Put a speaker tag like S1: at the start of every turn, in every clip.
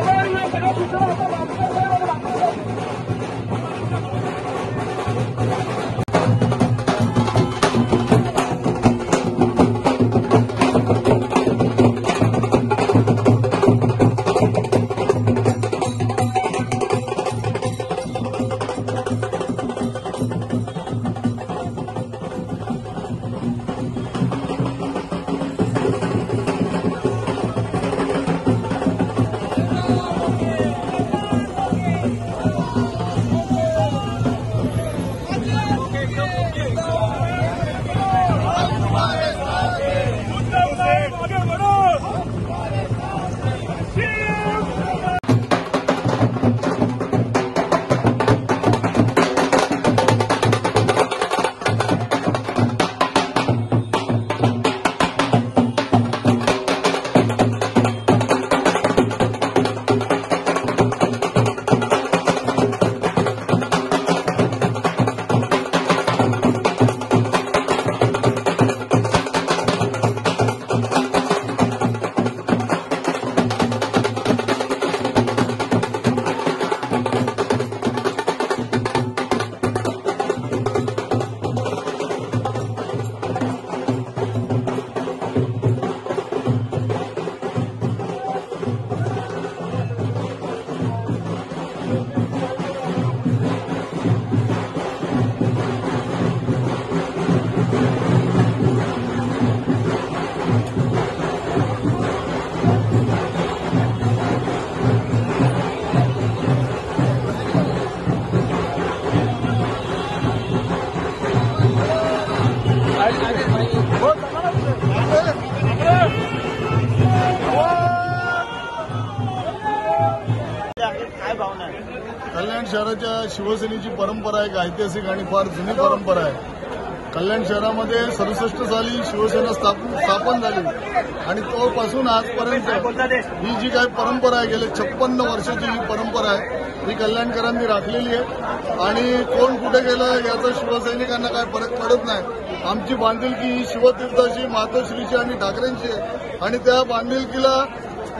S1: Vamos, काय भावना आहे
S2: कल्याण शहराच्या शिवसेनेची परंपरा एक ऐतिहासिक आणि फार जुनी परंपरा आहे. कल्याण शहरामध्ये सदुसष्ट साली शिवसेना स्थापन स्थापन झाली. आणि तोपासून आजपर्यंत ही जी काही परंपरा आहे गेले छप्पन्न वर्षाची ही परंपरा आहे ही कल्याणकरांनी राखलेली आहे. आणि कोण कुठे गेलं याचा शिवसैनिकांना काय फरक पडत नाही. आमची बांधिलकी ही शिवतीर्थाची मातोश्रीची आणि ठाकरेंची आहे. आणि त्या बांधिलकीला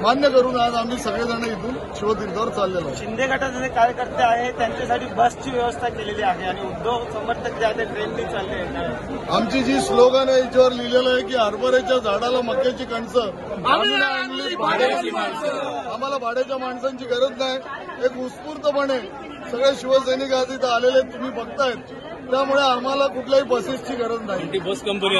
S2: मान्य करून आज आम्ही सगळेजण इथून शिवतीर्थावर चाललेलो
S1: शिंदे गटाचे जे कार्यकर्ते आहेत त्यांच्यासाठी बसची व्यवस्था केलेली आहे आणि उद्धव समर्थक जे आहेत ट्रेननी चालले आहेत.
S2: आमची जी स्लोगन आहे याच्यावर लिहिलेलं आहे की हरभऱ्याच्या झाडाला मक्याची कणसं. आम्ही नाही आणली भाड्याची माणसं. आम्हाला भाड्याच्या माणसांची गरज नाही. एक उत्स्फूर्तपणे सगळे शिवसैनिक आज इथं आलेले तुम्ही बघतायत. त्यामुळे आम्हाला कुठल्याही बसेसची गरज नाही.
S3: बस कंपनी